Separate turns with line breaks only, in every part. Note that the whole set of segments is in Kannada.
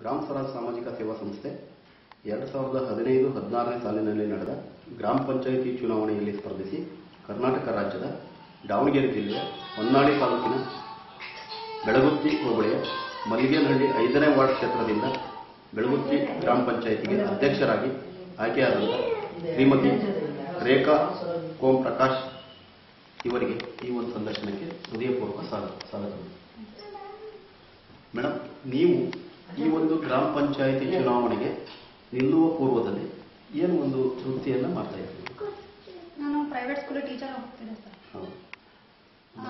ಗ್ರಾಮ ಸ್ವರಾಜ್ ಸಾಮಾಜಿಕ ಸೇವಾ ಸಂಸ್ಥೆ. ಎರಡು ಸಾವಿರದ ಹದಿನೈದು, ಹದಿನಾರನೇ ಸಾಲಿನಲ್ಲಿ ನಡೆದ ಗ್ರಾಮ ಪಂಚಾಯಿತಿ ಚುನಾವಣೆಯಲ್ಲಿ ಸ್ಪರ್ಧಿಸಿ ಕರ್ನಾಟಕ ರಾಜ್ಯದ ದಾವಣಗೆರೆ ಜಿಲ್ಲೆಯ ಹೊನ್ನಾಳಿ ತಾಲೂಕಿನ ಬೆಳಗುತ್ತಿ ಹೋಬಳಿಯ ಮಲ್ಲಿಗೇನಹಳ್ಳಿ ಐದನೇ ವಾರ್ಡ್ ಕ್ಷೇತ್ರದಿಂದ ಬೆಳಗುತ್ತಿ ಗ್ರಾಮ ಪಂಚಾಯಿತಿಗೆ ಅಧ್ಯಕ್ಷರಾಗಿ ಆಯ್ಕೆಯಾದಂಥ ಶ್ರೀಮತಿ ರೇಖಾ ಓಂ ಪ್ರಕಾಶ್ ಇವರಿಗೆ ಈ ಒಂದು ಸಂದರ್ಶನಕ್ಕೆ ಹೃದಯಪೂರ್ವಕ ಸ್ವಾಗತ ಸ್ವಾಗತ. ಮೇಡಮ್ ನೀವು ಈ ಒಂದು ಗ್ರಾಮ ಪಂಚಾಯಿತಿ ಚುನಾವಣೆಗೆ ನಿಲ್ಲುವ ಪೂರ್ವದಲ್ಲಿ ಏನು ಒಂದು ವೃತ್ತಿಯನ್ನ ಮಾಡ್ತಾ ಇದ್ದೀನಿ
ನಾನು ಪ್ರೈವೇಟ್ ಸ್ಕೂಲ್ ಟೀಚರ್ ಹೋಗ್ತೀನಿ ಸರ್ ಆ,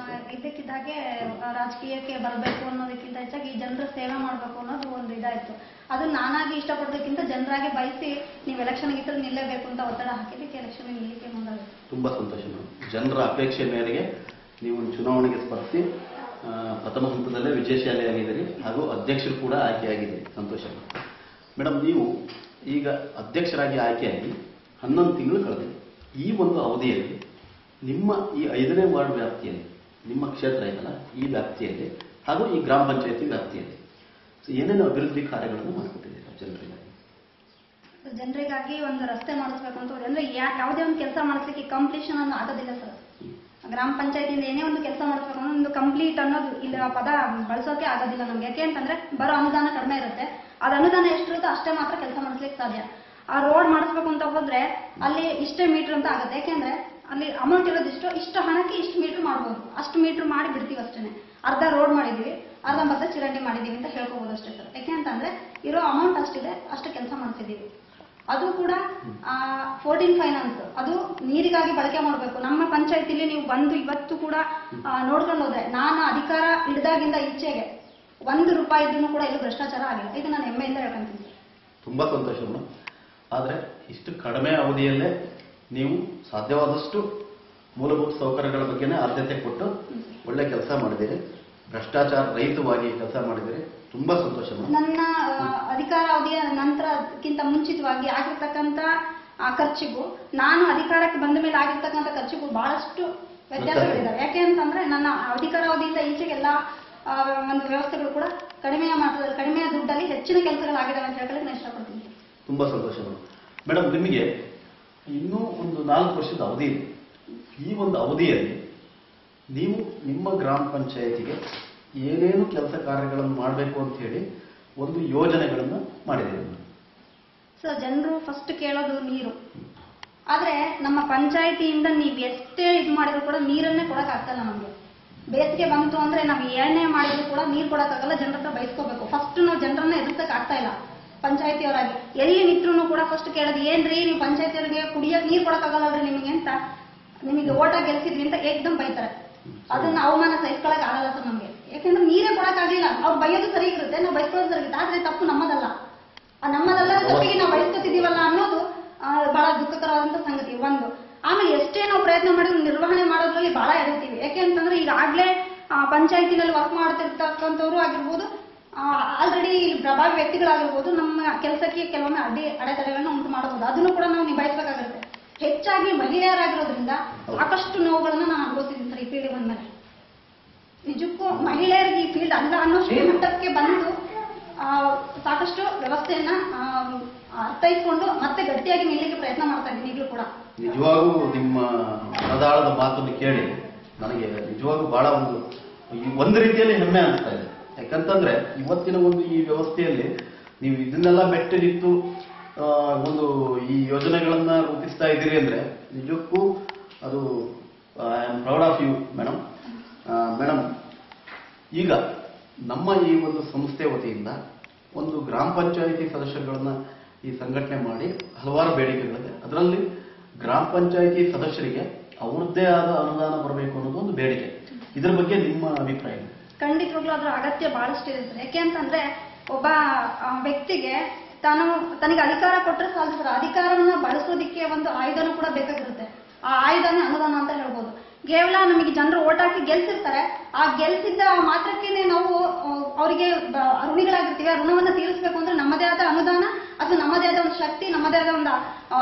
ರಾಜಕೀಯಕ್ಕೆ ಬರಬೇಕು ಅನ್ನೋದಕ್ಕಿಂತ ಹೆಚ್ಚಾಗಿ ಜನರ ಸೇವೆ ಮಾಡಬೇಕು ಅನ್ನೋದು ಒಂದು ಇದಾಯ್ತು. ಅದು ನಾನಾಗಿ ಇಷ್ಟಪಡೋದಕ್ಕಿಂತ ಜನರಾಗಿ ಬಯಸಿ ನೀವು ಎಲೆಕ್ಷನ್ ಇದ್ರೆ ನಿಲ್ಲಬೇಕು ಅಂತ ಒತ್ತಡ ಹಾಕಿದ್ದಕ್ಕೆ ಎಲೆಕ್ಷನ್ ನಿಲ್ಲಿಕ್ಕೆ ಮುಂದಾಗುತ್ತೆ
ತುಂಬಾ ಸಂತೋಷ ಜನರ ಅಪೇಕ್ಷೆ ಮೇರೆಗೆ ನೀವು ಚುನಾವಣೆಗೆ ಸ್ಪರ್ಧಿಸಿ ಪ್ರಥಮ ಹಂತದಲ್ಲೇ ವಿಜಯಶಾಲಿಯಾಗಿದ್ದೀರಿ ಹಾಗೂ ಅಧ್ಯಕ್ಷರು ಕೂಡ ಆಯ್ಕೆಯಾಗಿದ್ದೀರಿ. ಸಂತೋಷ. ಮೇಡಮ್ ನೀವು ಈಗ ಅಧ್ಯಕ್ಷರಾಗಿ ಆಯ್ಕೆಯಾಗಿ ಹನ್ನೊಂದು ತಿಂಗಳು ಕಳೆದಿದೆ. ಈ ಒಂದು ಅವಧಿಯಲ್ಲಿ ನಿಮ್ಮ ಈ ಐದನೇ ವಾರ್ಡ್ ವ್ಯಾಪ್ತಿಯಲ್ಲಿ, ನಿಮ್ಮ ಕ್ಷೇತ್ರ ಇದೆಯಲ್ಲ ಈ ವ್ಯಾಪ್ತಿಯಲ್ಲಿ ಹಾಗೂ ಈ ಗ್ರಾಮ ಪಂಚಾಯತಿ ವ್ಯಾಪ್ತಿಯಲ್ಲಿ ಸೊ ಏನೇನು ಅಭಿವೃದ್ಧಿ ಕಾರ್ಯಗಳನ್ನು ಮಾಡಿಕೊಟ್ಟಿದ್ದೀರಾ ಜನರಿಗಾಗಿ?
ಜನರಿಗಾಗಿ ಒಂದು ರಸ್ತೆ ಮಾಡಿಸ್ಬೇಕು ಅಂತ ಅಂದ್ರೆ ಯಾವುದೇ ಒಂದು ಕೆಲಸ ಮಾಡಿಸ್ಲಿಕ್ಕೆ ಕಂಪ್ಲೀಷನ್ ಅನ್ನೋ ಆಗೋದಿಲ್ಲ ಸರ್. ಗ್ರಾಮ ಪಂಚಾಯತಿಯಿಂದ ಏನೇ ಒಂದು ಕೆಲಸ ಮಾಡಿಸ್ಬೇಕು ಅನ್ನೋ ಒಂದು ಕಂಪ್ಲೀಟ್ ಅನ್ನೋದು ಇಲ್ಲ ಪದ ಬಳಸೋಕೆ ಆಗೋದಿಲ್ಲ ನಮ್ಗೆ. ಯಾಕೆ ಅಂತಂದ್ರೆ ಬರೋ ಅನುದಾನ ಕಡಿಮೆ ಇರುತ್ತೆ. ಅದು ಅನುದಾನ ಎಷ್ಟಿರುತ್ತೋ ಅಷ್ಟೇ ಮಾತ್ರ ಕೆಲಸ ಮಾಡಿಸ್ಲಿಕ್ಕೆ ಸಾಧ್ಯ. ಆ ರೋಡ್ ಮಾಡಿಸ್ಬೇಕು ಅಂತ ಹೋದ್ರೆ ಅಲ್ಲಿ ಇಷ್ಟೇ ಮೀಟರ್ ಅಂತ ಆಗುತ್ತೆ. ಯಾಕೆಂದ್ರೆ ಅಲ್ಲಿ ಅಮೌಂಟ್ ಇರೋದಿಷ್ಟು ಇಷ್ಟು ಹಣಕ್ಕೆ ಇಷ್ಟು ಮೀಟರ್ ಮಾಡ್ಬೋದು. ಅಷ್ಟು ಮೀಟರ್ ಮಾಡಿ ಬಿಡ್ತೀವಿ ಅಷ್ಟೇ ಅರ್ಧ ರೋಡ್ ಮಾಡಿದೀವಿ, ಅರ್ಧ ಮರ್ಧ ಚಿರಂಡಿ ಮಾಡಿದೀವಿ ಅಂತ ಹೇಳ್ಕೋಬಹುದು ಅಷ್ಟೇ ಸರ್ ಯಾಕೆ ಅಂತಂದ್ರೆ ಇರೋ ಅಮೌಂಟ್ ಅಷ್ಟಿದೆ, ಅಷ್ಟು ಕೆಲಸ ಮಾಡ್ತಿದ್ದೀವಿ. ಅದು ಕೂಡ ಫೋರ್ಟೀನ್ ಫೈನಾನ್ಸ್ ಅದು ನೀರಿಗಾಗಿ ಬಳಕೆ ಮಾಡಬೇಕು. ನಮ್ಮ ಪಂಚಾಯತಿಲಿ ನೀವು ಬಂದು ಇವತ್ತು ಕೂಡ ನೋಡ್ಕೊಂಡು ಹೋದ್ರೆ ನಾನು ಅಧಿಕಾರ ಹಿಡಿದಾಗಿಂದ ಇಚ್ಛೆಗೆ ಒಂದು ರೂಪಾಯಿ ಇದ್ರೂ ಕೂಡ ಇಲ್ಲಿ ಭ್ರಷ್ಟಾಚಾರ ಆಗಿಲ್ಲ. ಇದು ನಾನು ಹೆಮ್ಮೆಯಿಂದ ಹೇಳ್ಕೊಂತೀನಿ.
ತುಂಬಾ ಸಂತೋಷ. ಆದ್ರೆ ಇಷ್ಟು ಕಡಿಮೆ ಅವಧಿಯಲ್ಲೇ ನೀವು ಸಾಧ್ಯವಾದಷ್ಟು ಮೂಲಭೂತ ಸೌಕರ್ಯಗಳ ಬಗ್ಗೆನೇ ಆದ್ಯತೆ ಕೊಟ್ಟು ಒಳ್ಳೆ ಕೆಲಸ ಮಾಡಿದ್ದೀರಿ. ಭ್ರಷ್ಟಾಚಾರ ರಹಿತವಾಗಿ ಕೆಲಸ ಮಾಡಿದರೆ ತುಂಬಾ ಸಂತೋಷ.
ನನ್ನ ಅಧಿಕಾರ ಅವಧಿಯ ನಂತರಕ್ಕಿಂತ ಮುಂಚಿತವಾಗಿ ಆಗಿರ್ತಕ್ಕಂಥ ಆ ಖರ್ಚಿಗೂ ನಾನು ಅಧಿಕಾರಕ್ಕೆ ಬಂದ ಮೇಲೆ ಆಗಿರ್ತಕ್ಕಂಥ ಖರ್ಚಿಗೂ ಬಹಳಷ್ಟು ವ್ಯತ್ಯಾಸಗಳಿದ್ದಾವೆ. ಯಾಕೆ ಅಂತಂದ್ರೆ ನನ್ನ ಅಧಿಕಾರ ಅವಧಿಯಿಂದ ಈಚೆಗೆಲ್ಲ ಒಂದು ವ್ಯವಸ್ಥೆಗಳು ಕೂಡ ಕಡಿಮೆಯ ಮಟ್ಟದಲ್ಲಿ ಕಡಿಮೆಯ ದುಡ್ಡಲ್ಲಿ ಹೆಚ್ಚಿನ ಕೆಲಸಗಳಾಗಿದ್ದಾವೆ ಅಂತ ಹೇಳ್ಕೊಳ್ಳಿ ನಾನು ಇಷ್ಟಪಡ್ತೀನಿ.
ತುಂಬಾ ಸಂತೋಷ ಮೇಡಮ್ ನಿಮಗೆ ಇನ್ನೂ ಒಂದು ನಾಲ್ಕು ವರ್ಷದ ಅವಧಿ ಇದೆ. ಈ ಒಂದು ಅವಧಿಯಲ್ಲಿ ನೀವು ನಿಮ್ಮ ಗ್ರಾಮ ಪಂಚಾಯತಿಗೆ ಏನೇನು ಕೆಲಸ ಕಾರ್ಯಗಳನ್ನು ಮಾಡಬೇಕು ಅಂತ ಹೇಳಿ ಒಂದು ಯೋಜನೆಗಳನ್ನು ಮಾಡಿದ್ದೀರಿ.
ಸರ್ ಜನರು ಫಸ್ಟ್ ಕೇಳೋದು ನೀರು. ಆದ್ರೆ ನಮ್ಮ ಪಂಚಾಯತಿಯಿಂದ ನೀವು ಎಷ್ಟೇ ಇದು ಮಾಡಿದ್ರು ಕೂಡ ನೀರನ್ನೇ ಕೊಡಕ್ ಆಗ್ತಲ್ಲ ನಮ್ಗೆ. ಬೇಸಿಗೆ ಬಂತು ಅಂದ್ರೆ ನಾವು ಏನೇ ಮಾಡಿದ್ರು ಕೂಡ ನೀರು ಕೊಡಕ್ಕಾಗಲ್ಲ ಜನರ ಹತ್ರ ಬಯಸ್ಕೋಬೇಕು ಫಸ್ಟ್ ನಾವು ಜನರನ್ನ ಎದುರ್ಸಕ್ ಆಗ್ತಾ ಇಲ್ಲ ಪಂಚಾಯತಿಯವರಾಗಿ. ಎಲ್ಲಿ ನಿಂತ್ರು ಕೂಡ ಫಸ್ಟ್ ಕೇಳೋದು, ಏನ್ರಿ ನೀವು ಪಂಚಾಯತಿಯವರಿಗೆ ಕುಡಿಯಕ್ ನೀರು ಕೊಡಕ್ಕಾಗಲ್ಲಲ್ರಿ ನಿಮಗೆ? ಅಂತ. ನಿಮಗೆ ಓಟ ಗೆಲ್ಸಿದ್ರಿ ಅಂತ ಏಕ್ದಮ್ ಬೈತಾರೆ. ಅದನ್ನ ಅವಮಾನ ಸಹಿಸ್ಕೊಳಕ್ ಆಗಲ್ಲ ಸರ್ ನಮ್ಗೆ. ಯಾಕಂದ್ರೆ ನೀರೇ ಕೊಡಕ್ಕಾಗಲಿಲ್ಲ ಅವ್ರು ಬಯ್ಯೋದು ಸರಿ ಇರುತ್ತೆ, ನಾವು ಬಯಸ್ಕೊಳ್ಳೋದು ಸರಿ ಆದ್ರೆ ತಪ್ಪು ನಮ್ಮದಲ್ಲ. ಆ ಜೊತೆಗೆ ನಾವು ಬಯಸ್ಕೊತಿದೀವಲ್ಲ ಅನ್ನೋದು ಬಹಳ ದುಃಖಕರವಾದಂತ ಸಂಗತಿ. ಒಂದು, ಆಮೇಲೆ ಎಷ್ಟೇ ನಾವು ಪ್ರಯತ್ನ ಮಾಡಿದ್ರು ನಿರ್ವಹಣೆ ಮಾಡೋದ್ರಲ್ಲಿ ಬಹಳ ಎದುರ್ತೀವಿ ಯಾಕೆ ಅಂತಂದ್ರೆ ಈಗಾಗ್ಲೇ ಪಂಚಾಯತಿನಲ್ಲಿ ವರ್ಕ್ ಮಾಡ್ತಿರ್ತಕ್ಕಂಥವ್ರು ಆಗಿರ್ಬೋದು ಆಲ್ರೆಡಿ ಇಲ್ಲಿ ಪ್ರಭಾವಿ ವ್ಯಕ್ತಿಗಳಾಗಿರ್ಬೋದು, ನಮ್ಮ ಕೆಲಸಕ್ಕೆ ಕೆಲವೊಮ್ಮೆ ಅಡ್ಡಿ, ಅಡೆತಡೆಗಳನ್ನ ಉಂಟು ಮಾಡಬಹುದು. ಅದನ್ನು ಕೂಡ ನಾವು ನಿಭಾಯಿಸಬೇಕಾಗುತ್ತೆ. ಹೆಚ್ಚಾಗಿ ಮಹಿಳೆಯರಾಗಿರೋದ್ರಿಂದ ಸಾಕಷ್ಟು ನೋವುಗಳನ್ನ ನಾನು ಅನುಭವಿಸಿದ್ದೀನಿ ಸರ್ ಈ ಫೀಲ್ಡ್ ಬಂದ್ಮೇಲೆ. ನಿಜಕ್ಕೂ ಮಹಿಳೆಯರಿಗೆ ಈ ಫೀಲ್ಡ್ ಅಲ್ಲ ಅನ್ನೋಷ್ಟು ಮಟ್ಟಕ್ಕೆ ಬಂದು ಆ, ಸಾಕಷ್ಟು ವ್ಯವಸ್ಥೆಯನ್ನ ಅರ್ಥೈಸ್ಕೊಂಡು ಮತ್ತೆ ಗಟ್ಟಿಯಾಗಿ ನಿಲ್ಲಿಗೆ ಪ್ರಯತ್ನ ಮಾಡ್ತಾ ಇದ್ದೀನಿ ಈಗಲೂ ಕೂಡ.
ನಿಜವಾಗೂ ನಿಮ್ಮ ಮನದಾಳದ ಮಾತನ್ನು ಕೇಳಿ ನನಗೆ ನಿಜವಾಗೂ ಬಹಳ ಒಂದು ಒಂದು ರೀತಿಯಲ್ಲಿ ಹೆಮ್ಮೆ ಅನಿಸ್ತಾ ಇದೆ. ಯಾಕಂತಂದ್ರೆ ಇವತ್ತಿನ ಒಂದು ಈ ವ್ಯವಸ್ಥೆಯಲ್ಲಿ ನೀವು ಇದನ್ನೆಲ್ಲ ಮೆಟ್ಟಿ ನಿಂತು ಒಂದು ಈ ಯೋಜನೆಗಳನ್ನ ರೂಪಿಸ್ತಾ ಇದ್ದೀರಿ ಅಂದ್ರೆ ನಿಜಕ್ಕೂ ಅದು I am proud of you madam madam ಈಗ ನಮ್ಮ ಈ ಒಂದು ಸಂಸ್ಥೆ ವತಿಯಿಂದ ಒಂದು ಗ್ರಾಮ ಪಂಚಾಯಿತಿ ಸದಸ್ಯರುಗಳನ್ನ ಈ ಸಂಘಟನೆ ಮಾಡಿ ಹಲವಾರು ಬೇಡಿಕೆಗಳಿದೆ. ಅದರಲ್ಲಿ ಗ್ರಾಮ ಪಂಚಾಯಿತಿ ಸದಸ್ಯರಿಗೆ ಅವ್ರದ್ದೇ ಆದ ಅನುದಾನ ಬರಬೇಕು ಅನ್ನೋದು ಒಂದು ಬೇಡಿಕೆ. ಇದರ ಬಗ್ಗೆ ನಿಮ್ಮ ಅಭಿಪ್ರಾಯ?
ಖಂಡಿತವಾಗ್ಲೂ ಅದರ ಅಗತ್ಯ ಬಹಳಷ್ಟು ಸರ್. ಯಾಕೆ ಅಂತಂದ್ರೆ ಒಬ್ಬ ವ್ಯಕ್ತಿಗೆ ತಾನು ತನಗೆ ಅಧಿಕಾರ ಕೊಟ್ಟರೆ ಸಾಲ ಸರ್. ಅಧಿಕಾರವನ್ನ ಬಳಸೋದಿಕ್ಕೆ ಒಂದು ಆಯುಧನೂ ಕೂಡ ಬೇಕಾಗಿರುತ್ತೆ. ಆ ಆಯುಧನೇ ಅನುದಾನ ಅಂತ ಹೇಳ್ಬೋದು. ಕೇವಲ ನಮಗೆ ಜನರು ಓಟ್ ಹಾಕಿ ಗೆಲ್ಸಿರ್ತಾರೆ. ಆ ಗೆಲ್ಸಿದ್ದ ಮಾತ್ರಕ್ಕೇನೆ ನಾವು ಅವರಿಗೆ ಋಣಿಗಳಾಗಿರ್ತೀವಿ ಆ ಋಣವನ್ನ ತೀರಿಸಬೇಕು ಅಂದ್ರೆ ನಮ್ಮದೇ ಆದ ಅನುದಾನ ಅಥವಾ ನಮ್ಮದೇ ಆದ ಒಂದು ಶಕ್ತಿ, ನಮ್ಮದೇ ಆದ ಒಂದು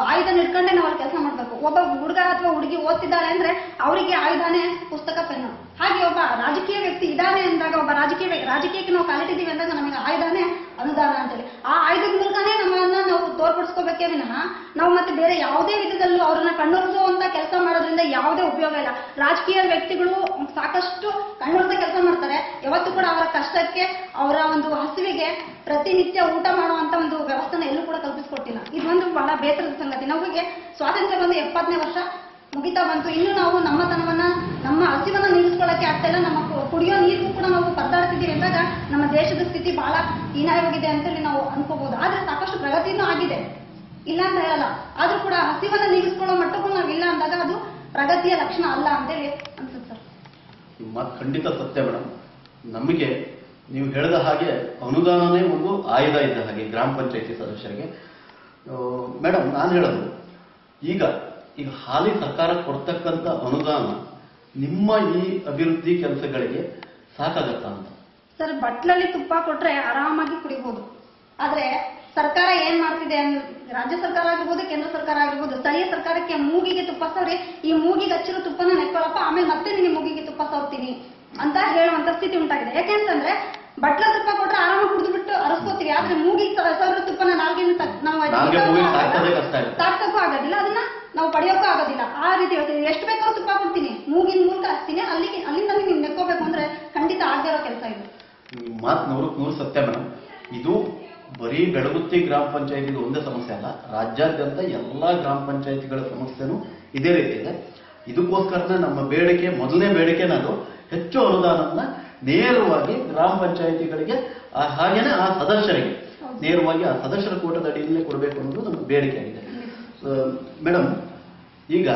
ಆಯುಧ ಇಟ್ಕೊಂಡೆ ನಾವು ಅವ್ರ ಕೆಲಸ ಮಾಡ್ಬೇಕು. ಒಬ್ಬ ಹುಡುಗ ಅಥವಾ ಹುಡುಗಿ ಓದ್ತಿದ್ದಾರೆ ಅಂದ್ರೆ ಅವರಿಗೆ ಆಯುಧಾನೇ ಪುಸ್ತಕ, ಪೆನ್ನು. ಹಾಗೆ ಒಬ್ಬ ರಾಜಕೀಯ ವ್ಯಕ್ತಿ ಒಬ್ಬ ರಾಜಕೀಯವೇ ರಾಜಕೀಯಕ್ಕೆ ನಾವು ಕಾಲಿಟ್ಟಿದ್ದೀವಿ ಅಂದಾಗ ನಮಗೆ ಆಯುಧನೇ ಅನುದಾನ ಅಂತ ಹೇಳಿ ಆ ಆಯುಧದ ಮೂಲಕನೇ ನಮ್ಮನ್ನ ನಾವು ತೋರ್ಪಡಿಸ್ಕೋಬೇಕೇ ವಿನಃ ನಾವು ಮತ್ತೆ ಬೇರೆ ಯಾವುದೇ ವಿಧದಲ್ಲೂ ಅವ್ರನ್ನ ಕಣ್ಣುರಿಸುವಂತ ಕೆಲಸ ಮಾಡೋದ್ರಿಂದ ಯಾವುದೇ ಉಪಯೋಗ ಇಲ್ಲ. ರಾಜಕೀಯ ವ್ಯಕ್ತಿಗಳು ಸಾಕಷ್ಟು ಕಣ್ಣೊರೆದ ಕೆಲಸ ಮಾಡ್ತಾರೆ. ಯಾವತ್ತೂ ಕೂಡ ಅವರ ಕಷ್ಟಕ್ಕೆ, ಅವರ ಒಂದು ಹಸಿವಿಗೆ ಪ್ರತಿನಿತ್ಯ ಊಟ ಮಾಡುವಂತ ಒಂದು ವ್ಯವಸ್ಥೆನ ಎಲ್ಲೂ ಕೂಡ ಕಲ್ಪಿಸ್ಕೊಟ್ಟಿಲ್ಲ. ಇದೊಂದು ಬಹಳ ಬೇಸರದ ಸಂಗತಿ. ನಮಗೆ ಸ್ವಾತಂತ್ರ್ಯ ಬಂದು ಎಪ್ಪತ್ತನೇ ವರ್ಷ ಮುಗಿತಾ ಬಂತು. ಇನ್ನು ನಾವು ನಮ್ಮತನವನ್ನ, ನಮ್ಮ ಹಸಿವನ್ನ ನೀಗಿಸ್ಕೊಳ್ಳಕ್ಕೆ ಆಗ್ತಾ ಇಲ್ಲ. ನಮ್ಮ ಕುಡಿಯೋ ನೀರಿಗೂ ಕೂಡ ನಾವು ಪರದಾಡ್ತಿದ್ದೀವಿ ಅಂದಾಗ ನಮ್ಮ ದೇಶದ ಸ್ಥಿತಿ ಬಹಳ ಹೀನಾಯವಾಗಿದೆ ಅಂತೇಳಿ ನಾವು ಅನ್ಕೋಬಹುದು ಆದ್ರೆ ಸಾಕಷ್ಟು ಪ್ರಗತಿನೂ ಆಗಿದೆ. ಇಲ್ಲ ಅಂತ ಹೇಳಲ್ಲ. ಆದ್ರೂ ಕೂಡ ಹಸಿವನ್ನ ನೀಗಿಸ್ಕೊಳ್ಳೋ ಮಟ್ಟಕ್ಕೂ ನಾವು ಇಲ್ಲ ಅಂದಾಗ ಅದು ಪ್ರಗತಿಯ ಲಕ್ಷಣ ಅಲ್ಲ ಅಂತೇಳಿ ಅನ್ಸುತ್ತೆ ಸರ್.
ಮಾತು ಖಂಡಿತ ಸತ್ಯ ಮೇಡಮ್. ನಮಗೆ ನೀವು ಹೇಳಿದ ಹಾಗೆ ಅನುದಾನನೇ ಒಂದು ಆಯುಧ ಇದ್ದ ಹಾಗೆ ಗ್ರಾಮ ಪಂಚಾಯತಿ ಸದಸ್ಯರಿಗೆ. ಮೇಡಮ್, ನಾನು ಹೇಳೋದು, ಈಗ ಈಗ ಹಾಲಿ ಸರ್ಕಾರ ಕೊಡ್ತಕ್ಕಂಥ ಅನುದಾನ ನಿಮ್ಮ ಈ ಅಭಿವೃದ್ಧಿ ಕೆಲಸಗಳಿಗೆ ಸಾಕಾಗತ್ತ ಅಂತ?
ಸರ್ ಬಟ್ಲಲ್ಲಿ ತುಪ್ಪ ಕೊಟ್ರೆ ಆರಾಮಾಗಿ ಕುಡಿಬಹುದು ಆದ್ರೆ ಸರ್ಕಾರ ಏನ್ ಮಾಡ್ತಿದೆ ರಾಜ್ಯ ಸರ್ಕಾರ ಆಗಿರ್ಬೋದು ಕೇಂದ್ರ ಸರ್ಕಾರ ಆಗಿರ್ಬೋದು ಸ್ಥಳೀಯ ಸರ್ಕಾರಕ್ಕೆ ಮೂಗಿಗೆ ತುಪ್ಪ ಸವ್ರಿ ಈ ಮೂಗಿಗೆ ಹಚ್ಚಿರೋ ತುಪ್ಪನ ನೆಕ್ಕೊಳಪ್ಪ ಆಮೇಲೆ ಮತ್ತೆ ನಿಮಗೆ ಮೂಗಿಗೆ ತುಪ್ಪ ಸವ್ತೀನಿ ಅಂತ ಹೇಳುವಂತ ಸ್ಥಿತಿ ಉಂಟಾಗಿದೆ. ಯಾಕೆಂತಂದ್ರೆ ಬಟ್ಲ ತುಪ್ಪ ಕೊಟ್ರೆ ಆರಾಮ ಕುಡಿದು ಬಿಟ್ಟು ಅರಸ್ಕೋತೀವಿ. ಆದ್ರೆ ಮೂಗಿಗೆ ಸವ್ರ ತುಪ್ಪನ ನಾಲ್ಕಿನ ನಾವು ತಾಕಕ್ಕೂ ಆಗೋದಿಲ್ಲ. ಅದನ್ನ ನಾವು ಪಡೆಯೋಕ್ಕೂ ಆಗೋದಿಲ್ಲ. ಆ ರೀತಿ ಹೇಳ್ತೀನಿ. ಎಷ್ಟು ಬೇಕಾದ್ರೂ ತುಪ್ಪ ಕೊಡ್ತೀನಿ. ಮೂಗಿನ ಮೂಲಕ ಹಾಕ್ತೀನಿ ಅಲ್ಲಿಗೆ ಅಲ್ಲಿಂದ ನೀವು ನೆಕ್ಕೋಬೇಕು ಅಂದ್ರೆ ಖಂಡಿತ ಆಗದೆ ಕೆಲಸ ಇದು.
ಮಾತು ನೂರಕ್ಕೆ ನೂರು ಸತ್ಯ ಮೇಡಮ್ ಇದು ಬರೀ ಬೆಳಗುತ್ತಿ ಗ್ರಾಮ ಪಂಚಾಯತಿದು ಒಂದೇ ಸಮಸ್ಯೆ ಅಲ್ಲ. ರಾಜ್ಯಾದ್ಯಂತ ಎಲ್ಲಾ ಗ್ರಾಮ ಪಂಚಾಯತಿಗಳ ಸಮಸ್ಯೆನೂ ಇದೇ ರೀತಿ ಇದೆ. ಇದಕ್ಕೋಸ್ಕರನೇ ನಮ್ಮ ಬೇಡಿಕೆ, ಮೊದಲನೇ ಬೇಡಿಕೆ ನಾನು ಹೆಚ್ಚು ಅನುದಾನವನ್ನ ನೇರವಾಗಿ ಗ್ರಾಮ ಪಂಚಾಯತಿಗಳಿಗೆ ಹಾಗೇನೆ ಆ ಸದಸ್ಯರಿಗೆ. ನೇರವಾಗಿ ಆ ಸದಸ್ಯರ ಕೂಟದ ಅಡಿಯಲ್ಲೇ ಕೊಡಬೇಕು ಅನ್ನೋದು ನಮ್ಮ ಬೇಡಿಕೆ ಆಗಿದೆ. ಮೇಡಮ್ ಈಗ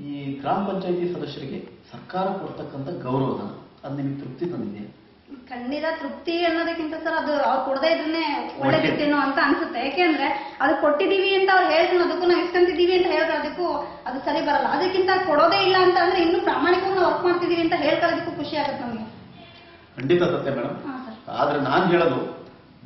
ಈ ಗ್ರಾಮ ಪಂಚಾಯತಿ ಸದಸ್ಯರಿಗೆ ಸರ್ಕಾರ ಕೊಡ್ತಕ್ಕಂಥ ಗೌರವಧನ ಅದು ನಿಮಗೆ ತೃಪ್ತಿ ತಂದಿದೆ
ಖಂಡಿತ ತೃಪ್ತಿ ಅನ್ನೋದಕ್ಕಿಂತ ಸರ್ ಅದು ಅವ್ರು ಕೊಡದೇ ಇದ್ರೆ ಒಳ್ಳೆ
ಒಳ್ಳೆ.
ಅಂತ ಅನ್ಸುತ್ತೆ. ಯಾಕೆಂದ್ರೆ ಅದು ಕೊಟ್ಟಿದೀವಿ ಅಂತ ಅವ್ರು ಹೇಳಿದ್ರು ಅದಕ್ಕೂ ನಾವು ಇಸ್ಕೊಂತಿದೀವಿ ಅಂತ ಅದಕ್ಕೂ ಅದು ಸರಿ ಬರಲ್ಲ. ಅದಕ್ಕಿಂತ ಕೊಡೋದೇ ಇಲ್ಲ ಅಂತ ಅಂದ್ರೆ ಇನ್ನೂ ಪ್ರಾಮಾಣಿಕವಾಗಿ ವರ್ಕ್ ಮಾಡ್ತಿದೀವಿ ಅಂತ ಹೇಳ್ಕೊಳ್ಳೋದಕ್ಕೂ ಖುಷಿ ಆಗುತ್ತೆ ನಮಗೆ.
ಖಂಡಿತ ಸತ್ಯ ಮೇಡಮ್. ಆದ್ರೆ ನಾನು ಹೇಳೋದು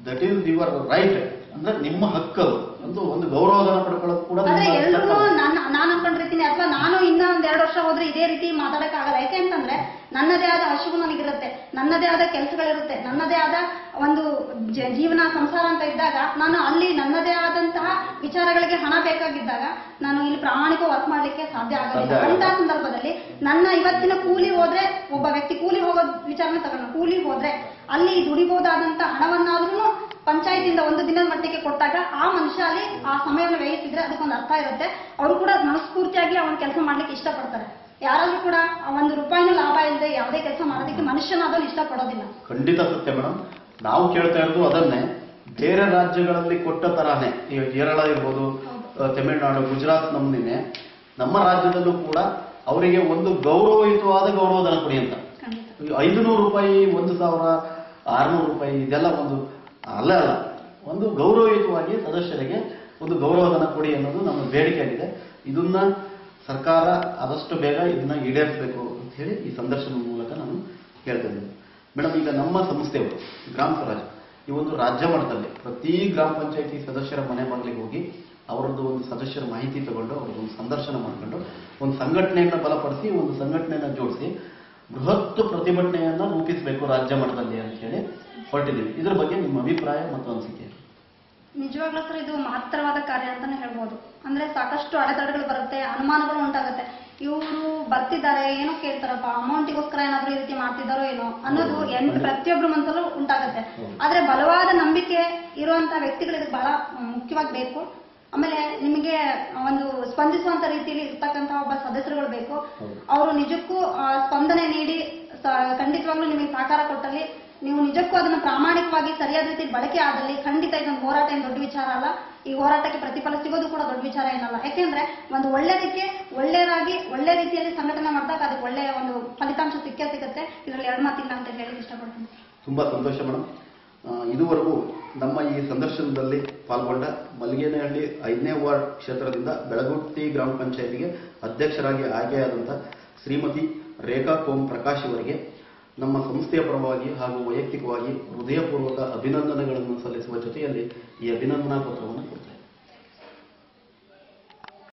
ದಟ್ ಈಸ್ ಯುವರ್ ರೈಟ್ ಅಂದ್ರೆ ನಿಮ್ಮ ಹಕ್ಕದು ಒಂದು ಒಂದು ಗೌರವಧನ ಪಡ್ಕೊಳ್ಳೋದು ಕೂಡ
ಆದ್ರೆ ಎಲ್ರು. ನಾನು ನಾನು ಅನ್ಕೊಂಡಿರ್ತೀನಿ ಅಥವಾ ನಾನು ಇನ್ನ ಒಂದ್ ಎರಡು ವರ್ಷ ಹೋದ್ರೆ ಇದೇ ರೀತಿ ಮಾತಾಡಕ್ ಆಗಲ್ಲ ಯಾಕೆ ಅಂತಂದ್ರೆ ನನ್ನದೇ ಆದ ಹಸಿವು ನನಗಿರುತ್ತೆ ನನ್ನದೇ ಆದ ಕೆಲಸಗಳಿರುತ್ತೆ ನನ್ನದೇ ಆದ ಒಂದು ಜೀವನ ಸಂಸಾರ ಅಂತ ಇದ್ದಾಗ ನಾನು ಅಲ್ಲಿ ನನ್ನದೇ ಆದಂತಹ ವಿಚಾರಗಳಿಗೆ ಹಣ ಬೇಕಾಗಿದ್ದಾಗ ನಾನು ಇಲ್ಲಿ ಪ್ರಾಮಾಣಿಕ ವರ್ಕ್ ಮಾಡ್ಲಿಕ್ಕೆ ಸಾಧ್ಯ ಆಗಲಿಲ್ಲ
ಆಗಲ್ಲ.
ಅಂತ ಸಂದರ್ಭದಲ್ಲಿ ನನ್ನ ಇವತ್ತಿನ ಕೂಲಿ ಹೋದ್ರೆ ಒಬ್ಬ ವ್ಯಕ್ತಿ ಕೂಲಿ ಹೋಗೋ ವಿಚಾರನ ತಗೊಂಡು ಕೂಲಿ ಹೋದ್ರೆ ಅಲ್ಲಿ ದುಡಿಬಹುದಾದಂತ ಹಣವನ್ನಾದ್ರೂ ಪಂಚಾಯತಿಯಿಂದ ಒಂದು ದಿನದ ಮಟ್ಟಿಗೆ ಕೊಟ್ಟಾಗ ಆ ಮನುಷ್ಯ ಅಲ್ಲಿ ಆ ಸಮಯವನ್ನು ವ್ಯಯಿಸಿದ್ರೆ ಅದಕ್ಕೊಂದು ಅರ್ಥ ಇರುತ್ತೆ. ಅವರು ಕೂಡ ಮನಸ್ಫೂರ್ತಿಯಾಗಿ ಅವನ ಕೆಲಸ ಮಾಡ್ಲಿಕ್ಕೆ ಇಷ್ಟಪಡ್ತಾರೆ. ಯಾರಾದ್ರೂ ಕೂಡ ಒಂದು ರೂಪಾಯಿನೂ ಲಾಭ ಇಲ್ಲದೆ ಯಾವುದೇ ಕೆಲಸ ಮಾಡೋದಕ್ಕೆ ಮನುಷ್ಯನಾದವನು ಇಷ್ಟಪಡೋದಿಲ್ಲ.
ಖಂಡಿತ ಸತ್ಯ ಮೇಡಮ್ ನಾವು ಕೇಳ್ತಾ ಇರೋದು ಅದನ್ನೇ. ಬೇರೆ ರಾಜ್ಯಗಳಲ್ಲಿ ಕೊಟ್ಟ ತರಾನೇ ಈಗ ಕೇರಳ ಇರ್ಬೋದು ತಮಿಳುನಾಡು ಗುಜರಾತ್ ನಮ್ದಿನೇ ನಮ್ಮ ರಾಜ್ಯದಲ್ಲೂ ಕೂಡ ಅವರಿಗೆ ಒಂದು ಗೌರವಯುತವಾದ ಗೌರವಧನ ಕೊಡಿ ಅಂತ. ಐದು ನೂರು ರೂಪಾಯಿ ಒಂದು ಸಾವಿರ ಆರ್ನೂರು ರೂಪಾಯಿ ಇದೆಲ್ಲ ಒಂದು ಅಲ್ಲ ಅಲ್ಲ. ಒಂದು ಗೌರವಯುತವಾಗಿ ಸದಸ್ಯರಿಗೆ ಒಂದು ಗೌರವಧನ ಕೊಡಿ ಅನ್ನೋದು ನಮ್ಮ ಬೇಡಿಕೆ ಆಗಿದೆ. ಇದನ್ನ ಸರ್ಕಾರ ಆದಷ್ಟು ಬೇಗ ಇದನ್ನ ಈಡೇರಿಸಬೇಕು ಅಂತ ಹೇಳಿ ಈ ಸಂದರ್ಶನದ ಮೂಲಕ ನಾನು ಹೇಳ್ತಾ ಇದ್ದೀನಿ. ಮೇಡಮ್, ಈಗ ನಮ್ಮ ಸಂಸ್ಥೆಯವರು, ಗ್ರಾಮ ಸ್ವರಾಜ್, ಈ ಒಂದು ರಾಜ್ಯ ಮಟ್ಟದಲ್ಲಿ ಪ್ರತಿ ಗ್ರಾಮ ಪಂಚಾಯಿತಿ ಸದಸ್ಯರ ಮನೆ ಬಾಗಿಲಿಗೆ ಹೋಗಿ ಅವರದ್ದು ಒಂದು ಸದಸ್ಯರ ಮಾಹಿತಿ ತಗೊಂಡು, ಅವ್ರದ್ದು ಒಂದು ಸಂದರ್ಶನ ಮಾಡ್ಕೊಂಡು ಒಂದು ಸಂಘಟನೆಯನ್ನ ಬಲಪಡಿಸಿ, ಒಂದು ಸಂಘಟನೆಯನ್ನ ಜೋಡಿಸಿ ಬೃಹತ್ ಪ್ರತಿಭಟನೆಯನ್ನ ರೂಪಿಸಬೇಕು ರಾಜ್ಯ ಮಟ್ಟದಲ್ಲಿ ಅಂತ ಹೇಳಿ ಹೊರಟಿದ್ದೀವಿ ಇದ್ರ ಬಗ್ಗೆ ನಿಮ್ಮ ಅಭಿಪ್ರಾಯ ಮತ್ತು ಅನಿಸಿಕೆ?
ನಿಜವಾಗ್ಲೂ ಸರ್ ಇದು ಮಹತ್ತರವಾದ ಕಾರ್ಯ ಅಂತಾನೆ ಹೇಳ್ಬೋದು. ಅಂದ್ರೆ ಸಾಕಷ್ಟು ಅಡೆತಡೆಗಳು ಬರುತ್ತೆ ಅನುಮಾನಗಳು ಉಂಟಾಗುತ್ತೆ. ಇವರು ಬರ್ತಿದ್ದಾರೆ ಏನೋ ಕೇಳ್ತಾರಪ್ಪ ಅಮೌಂಟಿಗೋಸ್ಕರ ಏನಾದ್ರೂ ಈ ರೀತಿ ಮಾಡ್ತಿದ್ದಾರೋ ಏನೋ ಅನ್ನೋದು ಎನ್ ಪ್ರತಿಯೊಬ್ಬರ ಮನಸ್ಸಲ್ಲೂ ಉಂಟಾಗುತ್ತೆ. ಆದ್ರೆ ಬಲವಾದ ನಂಬಿಕೆ ಇರುವಂತ ವ್ಯಕ್ತಿಗಳು ಇದಕ್ಕೆ ಬಹಳ ಮುಖ್ಯವಾಗಿ ಬೇಕು ಆಮೇಲೆ ನಿಮಗೆ ಒಂದು ಸ್ಪಂದಿಸುವಂತ ರೀತಿಯಲ್ಲಿ ಇರ್ತಕ್ಕಂತ ಒಬ್ಬ ಸದಸ್ಯರುಗಳು ಬೇಕು. ಅವರು ನಿಜಕ್ಕೂ ಸ್ಪಂದನೆ ನೀಡಿ ಖಂಡಿತವಾಗ್ಲೂ ನಿಮಗೆ ಸಹಕಾರ ಕೊಟ್ಟಲ್ಲಿ ನೀವು ನಿಜಕ್ಕೂ ಅದನ್ನು ಪ್ರಾಮಾಣಿಕವಾಗಿ ಸರಿಯಾದ ರೀತಿ ಬಳಕೆ ಆದಲ್ಲಿ ಖಂಡಿತ ಇದೊಂದು ಹೋರಾಟ ಏನು ದೊಡ್ಡ ವಿಚಾರ ಅಲ್ಲ. ಈ ಹೋರಾಟಕ್ಕೆ ಪ್ರತಿಫಲ ಸಿಗೋದು ಕೂಡ ದೊಡ್ಡ ವಿಚಾರ ಏನಲ್ಲ. ಯಾಕೆಂದ್ರೆ ಒಂದು ಒಳ್ಳೆದಕ್ಕೆ ಒಳ್ಳೆಯದಾಗಿ ಒಳ್ಳೆ ರೀತಿಯಲ್ಲಿ ಸಂಘಟನೆ ಮಾಡಿದಾಗ ಅದಕ್ಕೆ ಒಳ್ಳೆಯ ಒಂದು ಫಲಿತಾಂಶ ಸಿಕ್ಕೇ ಸಿಗುತ್ತೆ. ಇದರಲ್ಲಿ ಎರಡು ಮಾತಿಲ್ಲ ಅಂತ ಹೇಳಿ ಇಷ್ಟಪಡ್ತೀನಿ.
ತುಂಬಾ ಸಂತೋಷ ಮೇಡಮ್. ಇದುವರೆಗೂ ನಮ್ಮ ಈ ಸಂದರ್ಶನದಲ್ಲಿ ಪಾಲ್ಗೊಂಡ ಮಲ್ಲಿಗೇನಹಳ್ಳಿ ಐದನೇ ವಾರ್ಡ್ ಕ್ಷೇತ್ರದಿಂದ ಬೆಳಗುಟ್ಟಿ ಗ್ರಾಮ ಪಂಚಾಯತಿಗೆ ಅಧ್ಯಕ್ಷರಾಗಿ ಆಯ್ಕೆಯಾದಂಥ ಶ್ರೀಮತಿ ರೇಖಾ ಕೋಂ ಪ್ರಕಾಶ್ ಅವರಿಗೆ ನಮ್ಮ ಸಂಸ್ಥೆಯ ಪರವಾಗಿ ಹಾಗೂ ವೈಯಕ್ತಿಕವಾಗಿ ಹೃದಯಪೂರ್ವಕ ಅಭಿನಂದನೆಗಳನ್ನು ಸಲ್ಲಿಸುವ ಜೊತೆಯಲ್ಲಿ ಈ ಅಭಿನಂದನಾ ಪತ್ರವನ್ನು ಕೊಡ್ತೇನೆ.